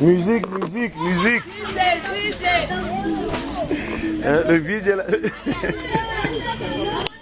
Musique, musique, musique. Euh, le là.